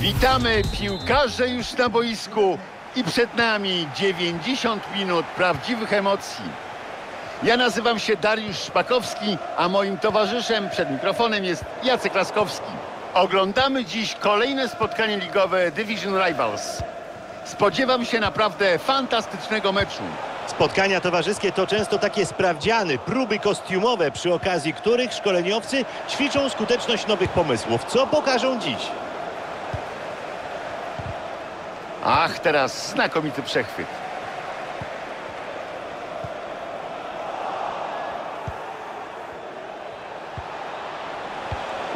Witamy piłkarze już na boisku i przed nami 90 minut prawdziwych emocji. Ja nazywam się Dariusz Szpakowski, a moim towarzyszem przed mikrofonem jest Jacek Laskowski. Oglądamy dziś kolejne spotkanie ligowe Division Rivals. Spodziewam się naprawdę fantastycznego meczu. Spotkania towarzyskie to często takie sprawdziany, próby kostiumowe, przy okazji których szkoleniowcy ćwiczą skuteczność nowych pomysłów. Co pokażą dziś? Ach, teraz znakomity przechwyt.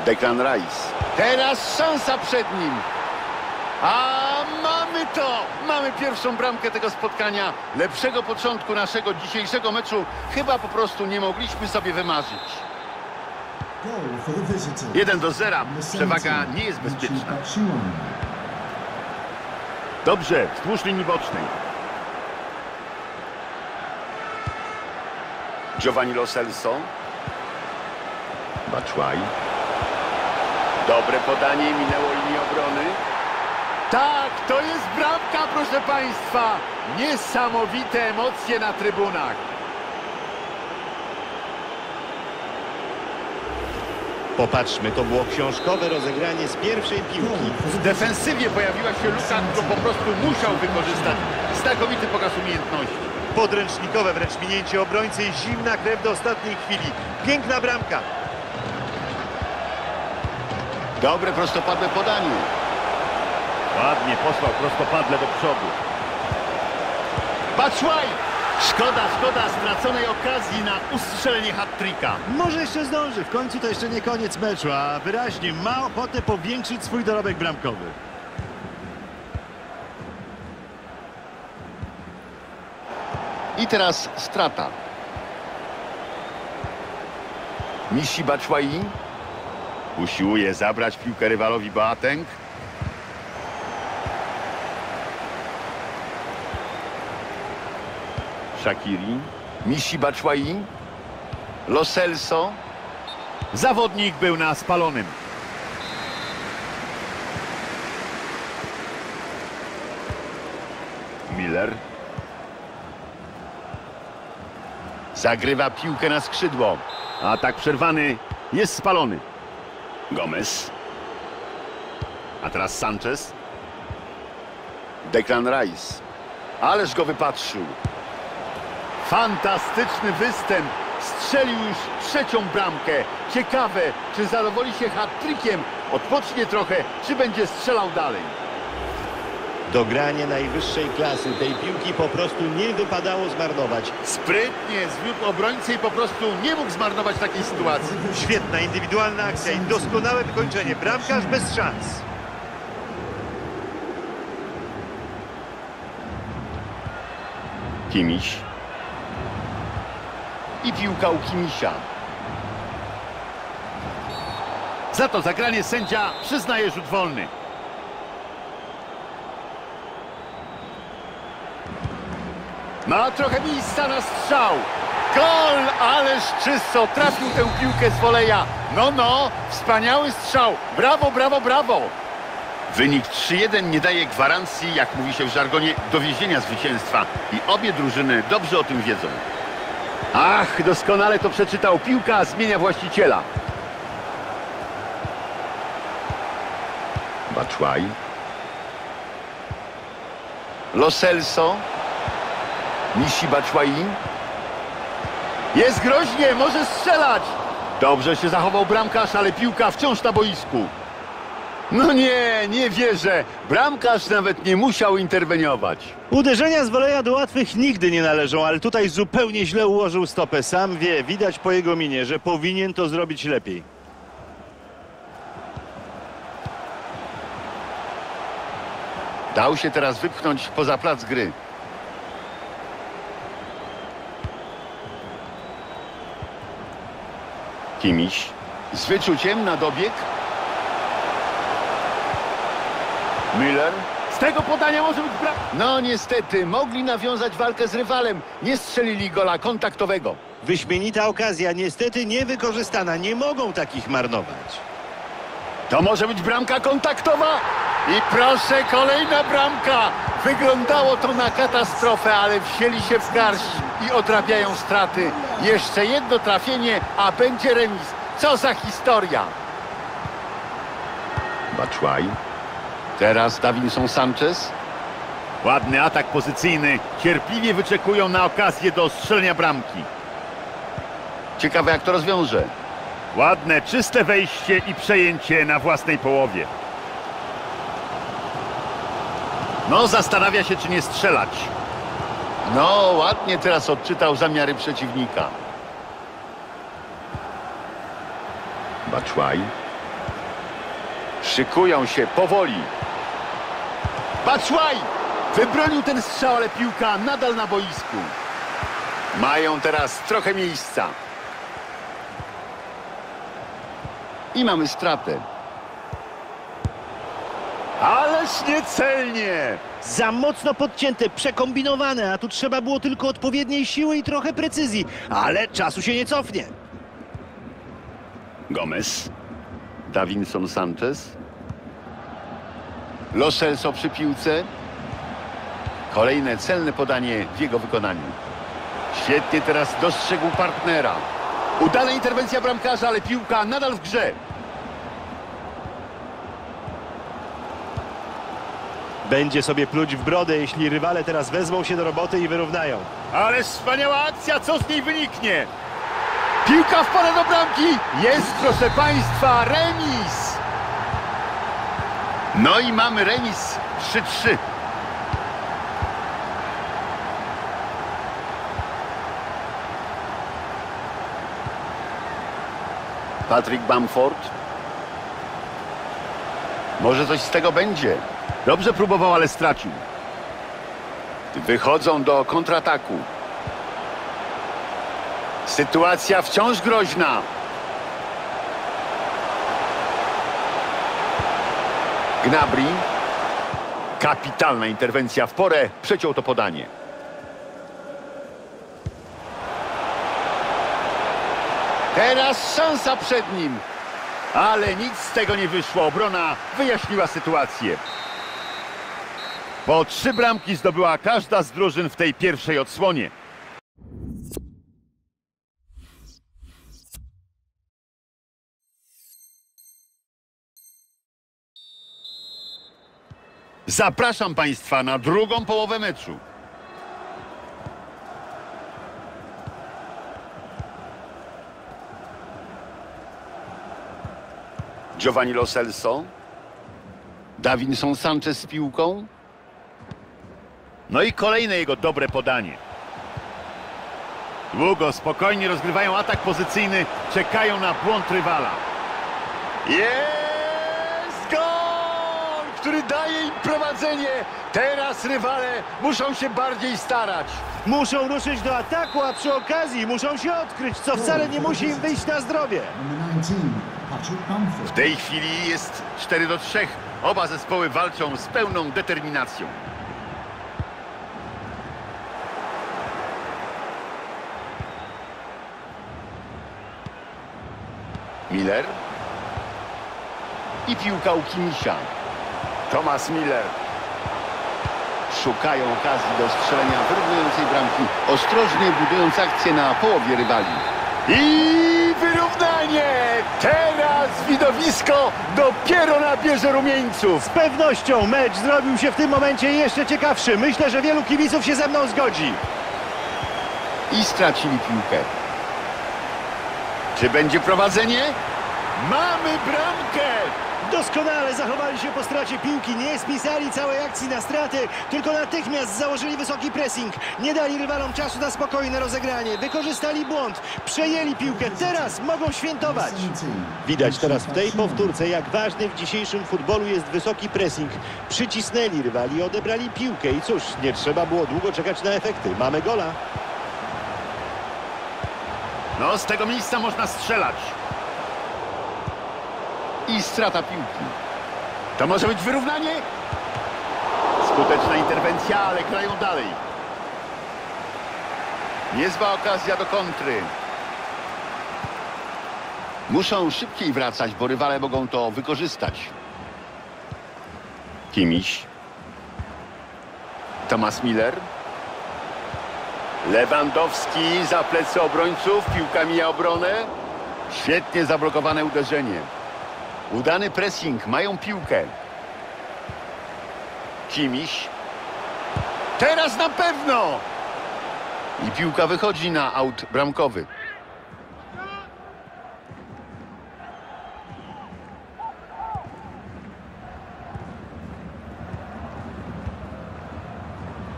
Declan Rice. Teraz szansa przed nim. A mamy to! Mamy pierwszą bramkę tego spotkania. Lepszego początku naszego dzisiejszego meczu chyba po prostu nie mogliśmy sobie wymarzyć. 1 do 0. Przewaga nie jest bezpieczna. Dobrze, wzdłuż linii bocznej. Giovanni Lo Celso. Baczłaj. Dobre podanie, minęło linię obrony. Tak, to jest bramka, proszę Państwa. Niesamowite emocje na trybunach. Popatrzmy, to było książkowe rozegranie z pierwszej piłki. W defensywie pojawiła się luka, którą po prostu musiał wykorzystać. Znakomity pokaz umiejętności. Podręcznikowe wręcz minięcie obrońcy i zimna krew do ostatniej chwili. Piękna bramka. Dobre prostopadłe podanie. Ładnie posłał prostopadle do przodu. Baczłaj! Szkoda, szkoda straconej okazji na ustrzelenie hat-tricka. Może jeszcze zdąży, w końcu to jeszcze nie koniec meczu, a wyraźnie ma ochotę powiększyć swój dorobek bramkowy. I teraz strata. Mishi Baczłai usiłuje zabrać piłkę rywalowi Boateng. Shakiri, Mishi Baczłai, Lo Celso. Zawodnik był na spalonym. Miller. Zagrywa piłkę na skrzydło. Atak przerwany, jest spalony. Gomez. A teraz Sanchez. Declan Rice. Ależ go wypatrzył. Fantastyczny występ. Strzelił już trzecią bramkę. Ciekawe, czy zadowoli się hat-trickiem, odpocznie trochę, czy będzie strzelał dalej. Dogranie najwyższej klasy tej piłki po prostu nie wypadało zmarnować. Sprytnie zwiódł obrońcę i po prostu nie mógł zmarnować takiej sytuacji. Świetna indywidualna akcja i doskonałe wykończenie. Bramkarz bez szans. Kimiś. I piłka u Kimisia. Za to zagranie sędzia przyznaje rzut wolny. Ma trochę miejsca na strzał. Gol! Ależ czysto trafił tę piłkę z woleja. No, no, wspaniały strzał. Brawo, brawo, brawo. Wynik 3-1 nie daje gwarancji, jak mówi się w żargonie, dowiezienia zwycięstwa. I obie drużyny dobrze o tym wiedzą. Ach, doskonale to przeczytał. Piłka zmienia właściciela. Baczłaj. Lo Celso. Mishi Baczłai. Jest groźnie, może strzelać. Dobrze się zachował bramkarz, ale piłka wciąż na boisku. No nie, nie wierzę. Bramkarz nawet nie musiał interweniować. Uderzenia z woleja do łatwych nigdy nie należą, ale tutaj zupełnie źle ułożył stopę. Sam wie, widać po jego minie, że powinien to zrobić lepiej. Dał się teraz wypchnąć poza plac gry. Kimiś z wyczuciem na dobieg. Miller. Z tego podania może być bramka. No niestety, mogli nawiązać walkę z rywalem. Nie strzelili gola kontaktowego. Wyśmienita okazja, niestety niewykorzystana. Nie mogą takich marnować. To może być bramka kontaktowa. I proszę, kolejna bramka. Wyglądało to na katastrofę, ale wzięli się w garść i odrabiają straty. Jeszcze jedno trafienie, a będzie remis. Co za historia. Baczłaj. Teraz Davinson Sanchez. Ładny atak pozycyjny. Cierpliwie wyczekują na okazję do strzelenia bramki. Ciekawe jak to rozwiąże. Ładne, czyste wejście i przejęcie na własnej połowie. No, zastanawia się, czy nie strzelać. No, ładnie teraz odczytał zamiary przeciwnika. Baczłaj. Szykują się powoli. Baczłaj! Wybronił ten strzał, ale piłka nadal na boisku. Mają teraz trochę miejsca. I mamy stratę. Ależ niecelnie! Za mocno podcięte, przekombinowane, a tu trzeba było tylko odpowiedniej siły i trochę precyzji. Ale czasu się nie cofnie. Gomez. Davinson Sanchez. Lo Celso przy piłce. Kolejne celne podanie w jego wykonaniu. Świetnie teraz dostrzegł partnera. Udana interwencja bramkarza, ale piłka nadal w grze. Będzie sobie pluć w brodę, jeśli rywale teraz wezmą się do roboty i wyrównają. Ale wspaniała akcja, co z niej wyniknie? Piłka wpada do bramki. Jest, proszę Państwa, remis. No i mamy remis 3-3. Patrick Bamford. Może coś z tego będzie. Dobrze próbował, ale stracił. Wychodzą do kontrataku. Sytuacja wciąż groźna. Gnabry. Kapitalna interwencja w porę. Przeciął to podanie. Teraz szansa przed nim. Ale nic z tego nie wyszło. Obrona wyjaśniła sytuację. Bo trzy bramki zdobyła każda z drużyn w tej pierwszej odsłonie. Zapraszam Państwa na drugą połowę meczu. Giovanni Lo Celso. Davinson Sanchez z piłką. No i kolejne jego dobre podanie. Długo, spokojnie rozgrywają atak pozycyjny, czekają na błąd rywala. Jest który daje im prowadzenie. Teraz rywale muszą się bardziej starać. Muszą ruszyć do ataku, a przy okazji muszą się odkryć, co wcale nie musi im wyjść na zdrowie. Number 19, Patrick W tej chwili jest 4 do 3. Oba zespoły walczą z pełną determinacją. Miller. I piłka u Kimisia. Thomas Miller. Szukają okazji do strzelenia wyrównującej bramki. Ostrożnie budując akcję na połowie rywali. I wyrównanie! Teraz widowisko dopiero nabierze rumieńców. Z pewnością mecz zrobił się w tym momencie jeszcze ciekawszy. Myślę, że wielu kibiców się ze mną zgodzi. I stracili piłkę. Czy będzie prowadzenie? Mamy bramkę! Doskonale zachowali się po stracie piłki, nie spisali całej akcji na straty, tylko natychmiast założyli wysoki pressing. Nie dali rywalom czasu na spokojne rozegranie, wykorzystali błąd, przejęli piłkę, teraz mogą świętować. 17, Widać teraz w tej powtórce, jak ważny w dzisiejszym futbolu jest wysoki pressing. Przycisnęli rywali, odebrali piłkę i cóż, nie trzeba było długo czekać na efekty. Mamy gola. No, z tego miejsca można strzelać. I strata piłki. To może być wyrównanie? Skuteczna interwencja, ale grają dalej. Niezła okazja do kontry. Muszą szybciej wracać, bo rywale mogą to wykorzystać. Kimiś. Thomas Miller. Lewandowski za plecy obrońców. Piłka mija obronę. Świetnie zablokowane uderzenie. Udany pressing. Mają piłkę. Kimiś. Teraz na pewno! I piłka wychodzi na aut bramkowy.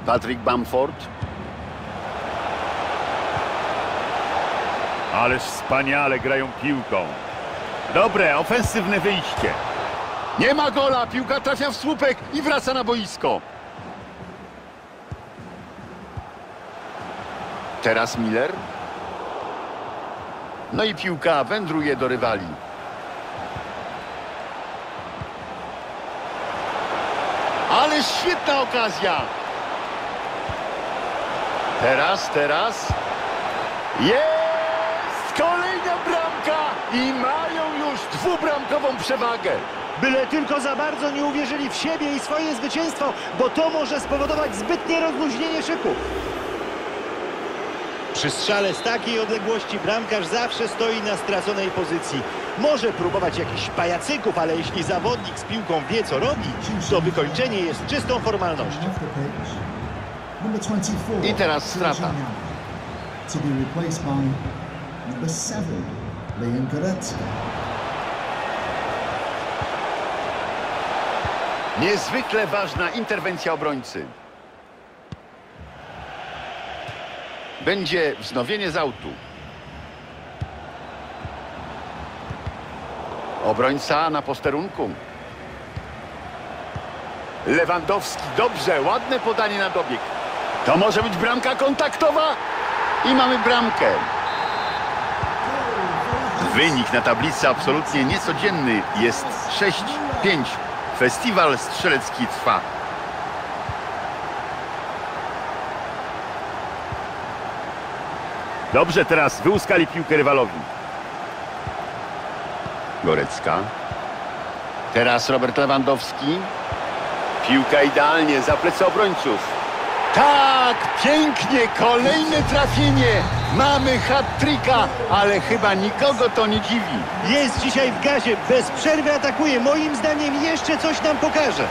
Patrick Bamford. Ależ wspaniale grają piłką. Dobre, ofensywne wyjście. Nie ma gola, piłka trafia w słupek i wraca na boisko. Teraz Miller. No i piłka wędruje do rywali. Ale świetna okazja. Teraz, teraz. Jest! Kolejna bramka i mają już dwubramkową przewagę. Byle tylko za bardzo nie uwierzyli w siebie i swoje zwycięstwo, bo to może spowodować zbytnie rozluźnienie szyku. Przy strzale z takiej odległości bramkarz zawsze stoi na straconej pozycji. Może próbować jakichś pajacyków, ale jeśli zawodnik z piłką wie co robi, to wykończenie jest czystą formalnością. Off the pitch. Number 24. I teraz strata. To be replaced by number 7, Leon Goretzka. Niezwykle ważna interwencja obrońcy. Będzie wznowienie z autu. Obrońca na posterunku. Lewandowski, dobrze, ładne podanie na dobieg. To może być bramka kontaktowa i mamy bramkę. Wynik na tablicy absolutnie niecodzienny jest 6-5. Festiwal strzelecki trwa. Dobrze, teraz wyłuskali piłkę rywalowi. Gorecka. Teraz Robert Lewandowski. Piłka idealnie za plecy obrońców. Tak, pięknie, kolejne trafienie. Mamy hat-tricka, ale chyba nikogo to nie dziwi. Jest dzisiaj w gazie, bez przerwy atakuje. Moim zdaniem jeszcze coś nam pokaże.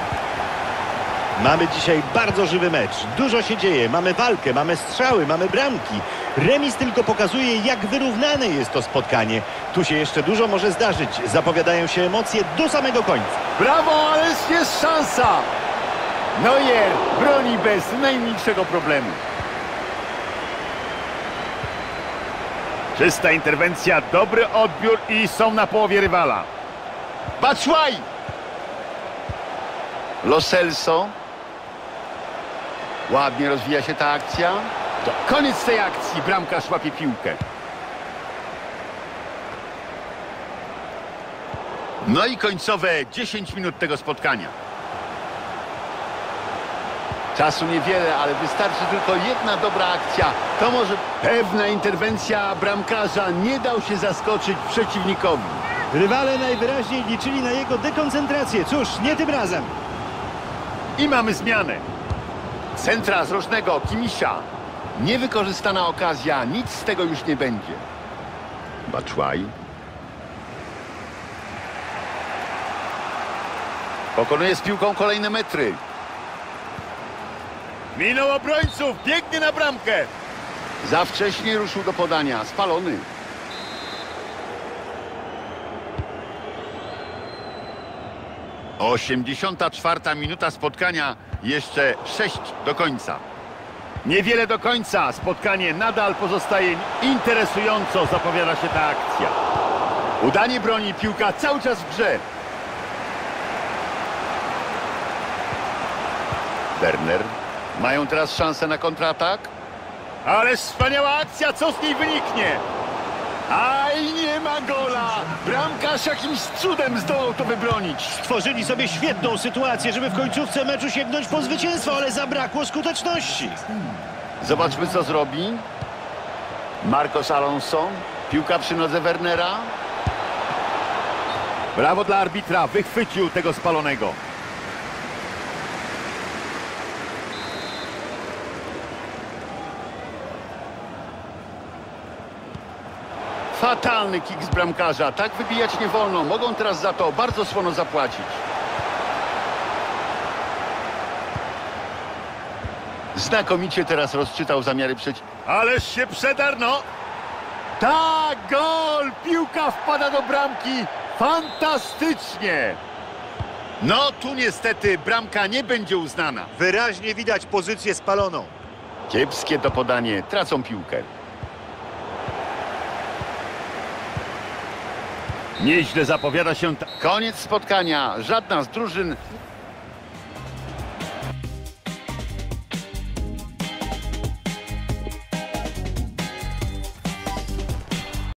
Mamy dzisiaj bardzo żywy mecz. Dużo się dzieje. Mamy walkę, mamy strzały, mamy bramki. Remis tylko pokazuje, jak wyrównane jest to spotkanie. Tu się jeszcze dużo może zdarzyć. Zapowiadają się emocje do samego końca. Brawo, ale jest szansa. Neuer broni bez najmniejszego problemu. Czysta interwencja, dobry odbiór i są na połowie rywala. Batshuayi. Lo Celso. Ładnie rozwija się ta akcja. To koniec tej akcji. Bramkarz łapie piłkę. No i końcowe 10 minut tego spotkania. Czasu niewiele, ale wystarczy tylko jedna dobra akcja. To może pewna interwencja bramkarza nie dał się zaskoczyć przeciwnikowi. Rywale najwyraźniej liczyli na jego dekoncentrację. Cóż, nie tym razem. I mamy zmianę. Centra z rożnego Kimisia. Niewykorzystana okazja, nic z tego już nie będzie. Baczłaj. Pokonuje z piłką kolejne metry. Minął obrońców, biegnie na bramkę. Za wcześnie ruszył do podania. Spalony. Osiemdziesiąta czwarta minuta spotkania. Jeszcze sześć do końca. Niewiele do końca, spotkanie nadal pozostaje interesująco, zapowiada się ta akcja. Udanie broni, piłka cały czas w grze. Werner. Mają teraz szansę na kontratak. Ale wspaniała akcja, co z niej wyniknie? Aj, nie ma gola! Bramkarz jakimś cudem zdołał to wybronić. Stworzyli sobie świetną sytuację, żeby w końcówce meczu sięgnąć po zwycięstwo, ale zabrakło skuteczności. Zobaczmy, co zrobi. Marcos Alonso. Piłka przy nodze Wernera. Brawo dla arbitra, wychwycił tego spalonego. Fatalny kick z bramkarza. Tak wybijać nie wolno. Mogą teraz za to bardzo słono zapłacić. Znakomicie teraz rozczytał zamiary przeciw... Ależ się przedar, no! Tak, gol! Piłka wpada do bramki. Fantastycznie! No tu niestety bramka nie będzie uznana. Wyraźnie widać pozycję spaloną. Kiepskie to podanie. Tracą piłkę. Nieźle zapowiada się ta... Koniec spotkania. Żadna z drużyn